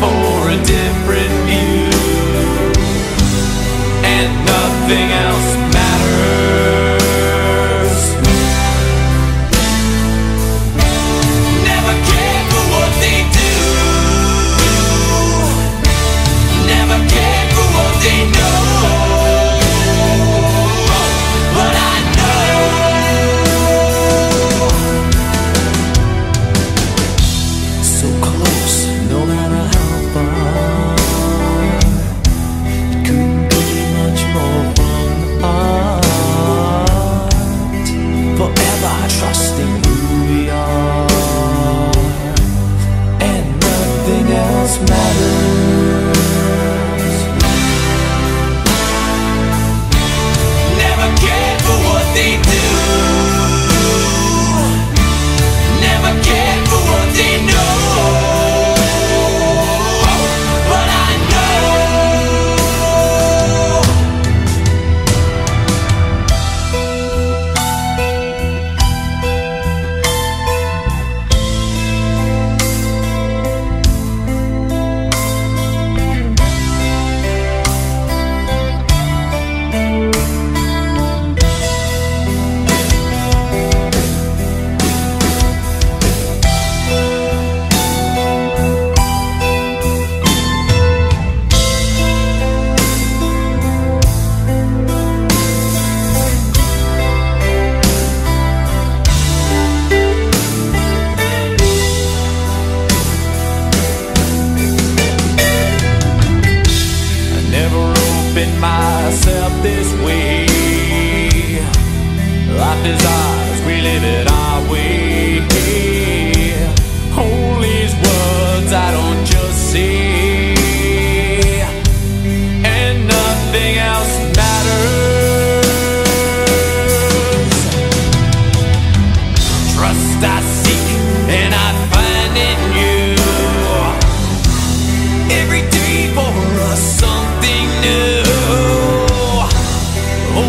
for a different view.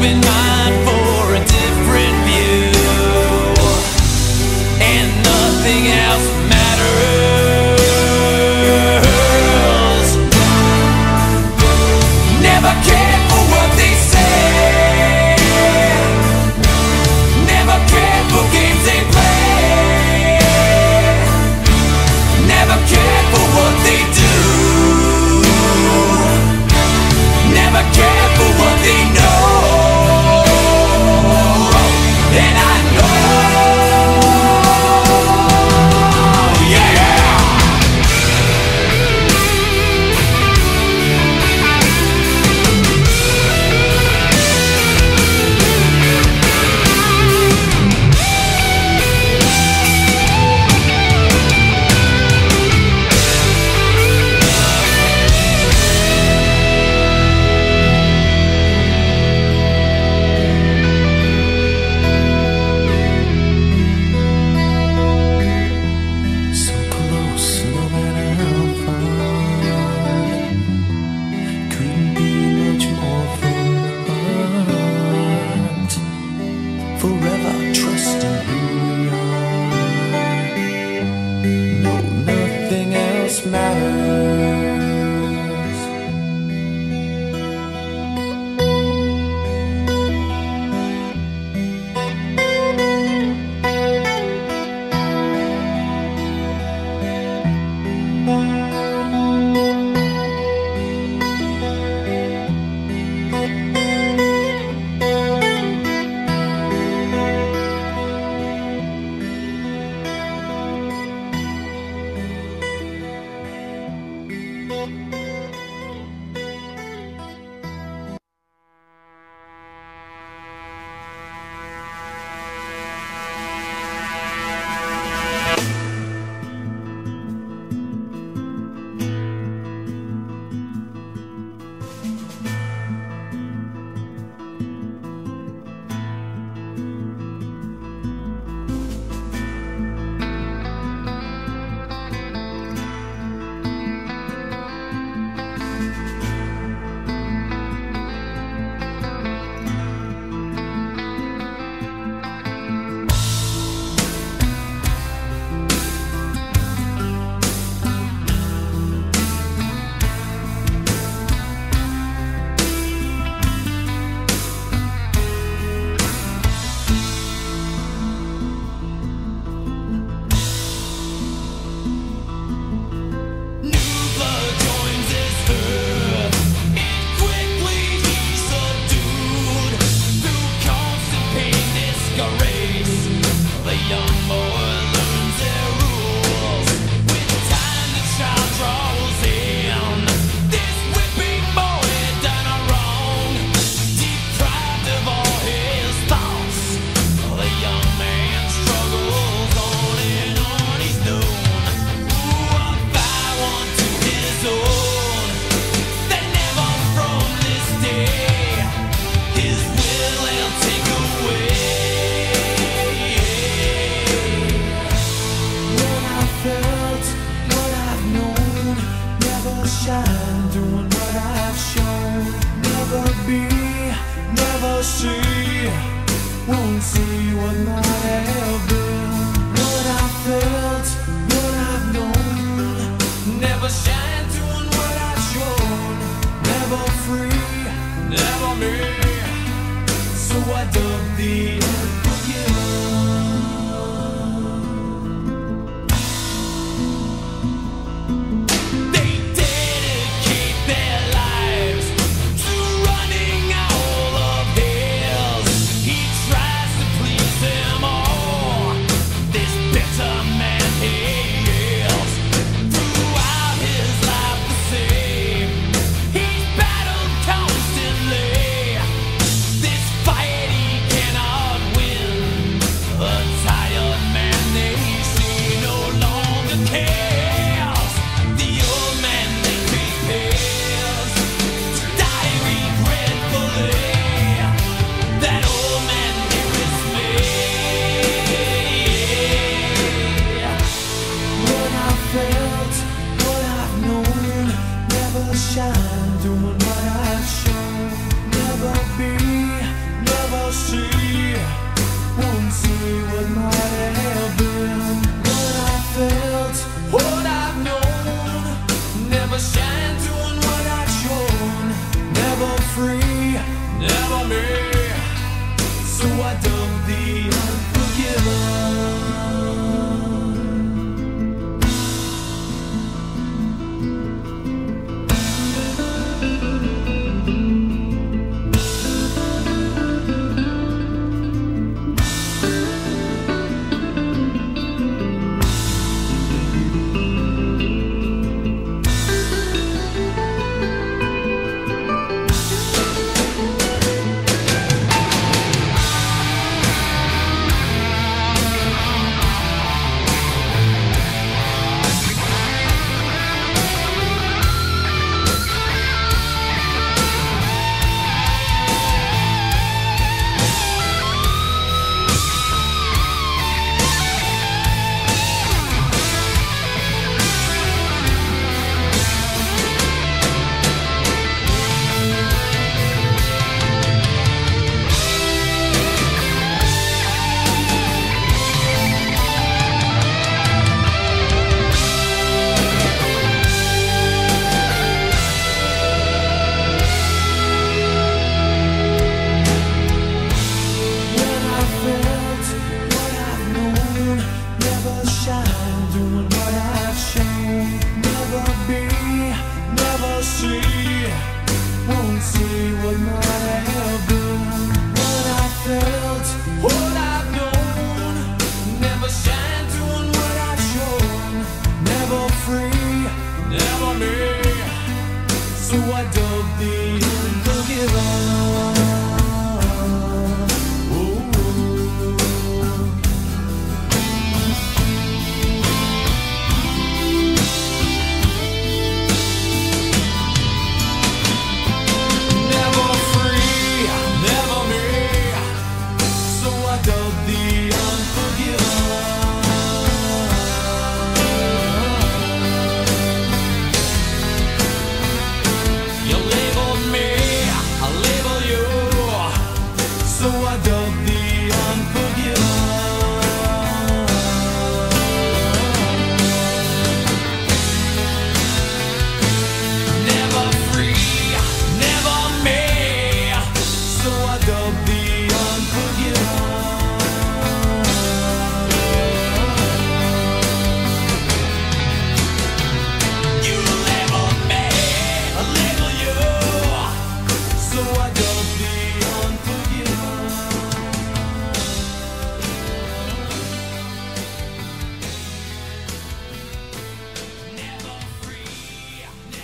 Open mind never free, never me. So I dug the